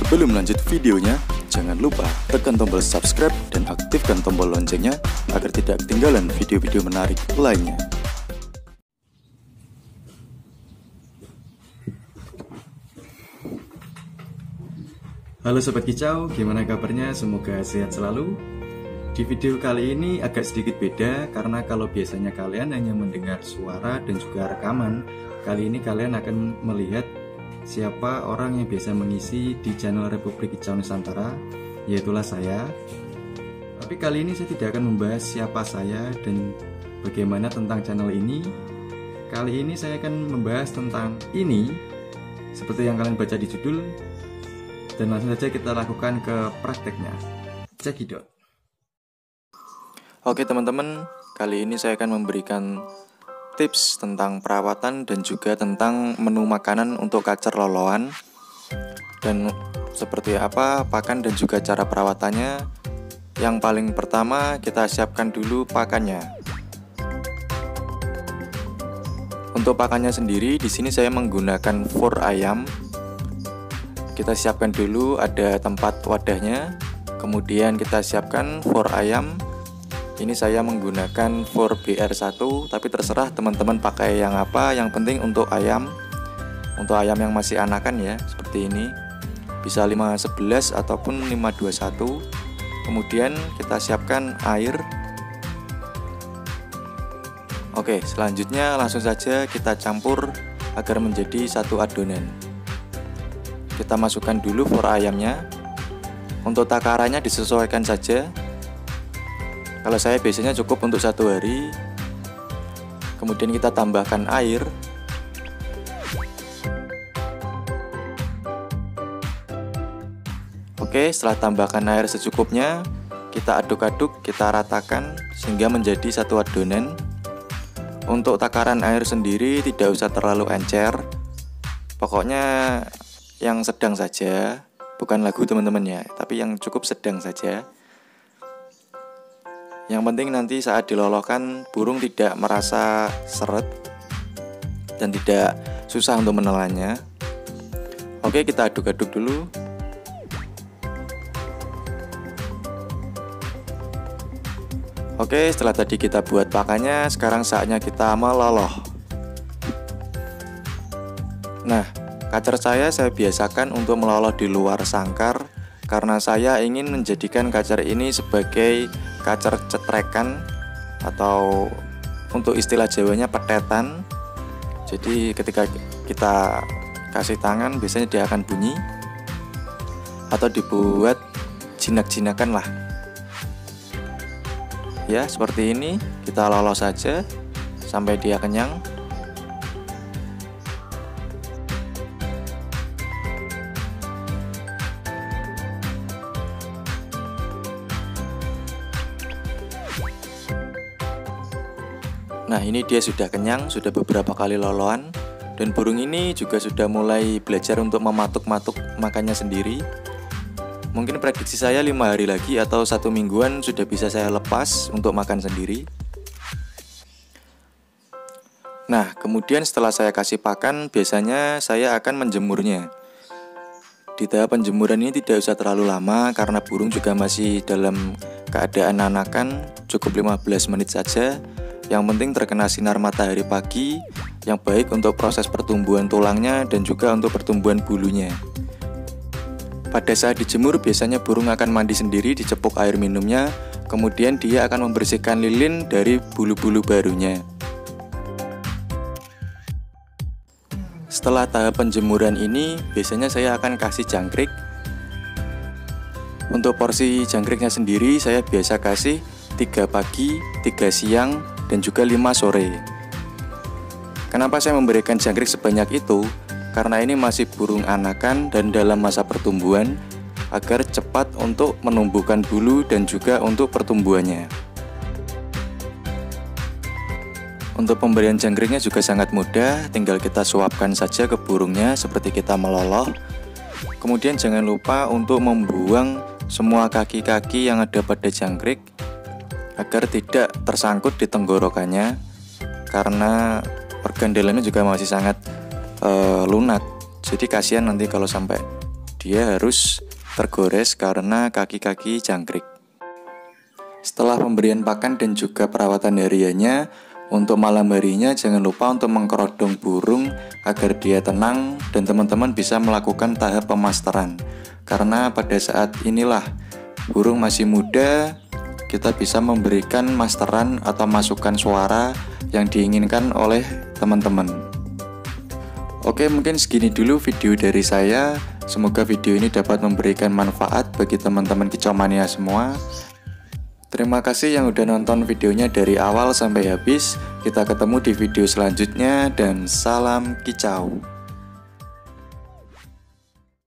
Sebelum lanjut videonya, jangan lupa tekan tombol subscribe dan aktifkan tombol loncengnya agar tidak ketinggalan video-video menarik lainnya. Halo Sobat Kicau, gimana kabarnya? Semoga sehat selalu. Di video kali ini agak sedikit beda karena kalau biasanya kalian hanya mendengar suara dan juga rekaman, kali ini kalian akan melihat siapa orang yang biasa mengisi di channel Republik Kicau Nusantara, yaitulah saya. Tapi kali ini saya tidak akan membahas siapa saya dan bagaimana tentang channel ini. Kali ini saya akan membahas tentang ini, seperti yang kalian baca di judul, dan langsung saja kita lakukan ke prakteknya. Cekidot. Oke teman-teman, kali ini saya akan memberikan tips tentang perawatan dan juga tentang menu makanan untuk kacer loloan dan seperti apa pakan dan juga cara perawatannya. Yang paling pertama kita siapkan dulu pakannya. Untuk pakannya sendiri di sini saya menggunakan fur ayam. Kita siapkan dulu ada tempat wadahnya. Kemudian kita siapkan fur ayam ini saya menggunakan 4BR1 tapi terserah teman-teman pakai yang apa. Yang penting untuk ayam untuk ayam yang masih anakan ya seperti ini. Bisa 511 ataupun 521 kemudian kita siapkan air. Oke selanjutnya langsung saja kita campur agar menjadi satu adonan. Kita masukkan dulu for ayamnya. Untuk takarannya disesuaikan saja kalau saya biasanya cukup untuk satu hari. Kemudian kita tambahkan air. Oke, setelah tambahkan air secukupnya, kita aduk-aduk, kita ratakan sehingga menjadi satu adonan. Untuk takaran air sendiri tidak usah terlalu encer. Pokoknya yang sedang saja, bukan lagu teman-teman ya, tapi yang cukup sedang saja. Yang penting nanti saat dilolokkan burung tidak merasa seret dan tidak susah untuk menelannya. Oke, kita aduk-aduk dulu. Oke, setelah tadi kita buat pakannya, sekarang saatnya kita meloloh. Nah, kacer saya saya biasakan untuk meloloh di luar sangkar karena saya ingin menjadikan kacer ini sebagai kacer cetrekan atau untuk istilah Jawanya petetan. Jadi ketika kita kasih tangan biasanya dia akan bunyi atau dibuat jinak-jinakan lah. Ya, seperti ini kita lolos saja sampai dia kenyang. Nah ini dia sudah kenyang, sudah beberapa kali loloan. Dan burung ini juga sudah mulai belajar untuk mematuk-matuk makannya sendiri. Mungkin prediksi saya lima hari lagi atau satu mingguan sudah bisa saya lepas untuk makan sendiri. Nah kemudian setelah saya kasih pakan biasanya saya akan menjemurnya. Di tahap penjemuran ini tidak usah terlalu lama karena burung juga masih dalam keadaan anakan cukup 15 menit saja yang penting terkena sinar matahari pagi yang baik untuk proses pertumbuhan tulangnya dan juga untuk pertumbuhan bulunya. Pada saat dijemur biasanya burung akan mandi sendiri dicepuk air minumnya, kemudian dia akan membersihkan lilin dari bulu-bulu barunya. Setelah tahap penjemuran ini, biasanya saya akan kasih jangkrik. Untuk porsi jangkriknya sendiri, saya biasa kasih 3 pagi, 3 siang, dan juga 5 sore. Kenapa saya memberikan jangkrik sebanyak itu? Karena ini masih burung anakan dan dalam masa pertumbuhan agar cepat untuk menumbuhkan bulu dan juga untuk pertumbuhannya. Untuk pemberian jangkriknya juga sangat mudah, tinggal kita suapkan saja ke burungnya seperti kita meloloh. Kemudian jangan lupa untuk membuang semua kaki-kaki yang ada pada jangkrik agar tidak tersangkut di tenggorokannya karena organ dalamnya juga masih sangat uh, lunak jadi kasihan nanti kalau sampai dia harus tergores karena kaki-kaki jangkrik. Setelah pemberian pakan dan juga perawatan hariannya, untuk malam harinya jangan lupa untuk mengkerodong burung agar dia tenang dan teman-teman bisa melakukan tahap pemasteran. Karena pada saat inilah burung masih muda, kita bisa memberikan masteran atau masukan suara yang diinginkan oleh teman-teman. Oke, mungkin segini dulu video dari saya. Semoga video ini dapat memberikan manfaat bagi teman-teman kicau mania semua. Terima kasih yang udah nonton videonya dari awal sampai habis. Kita ketemu di video selanjutnya dan salam kicau.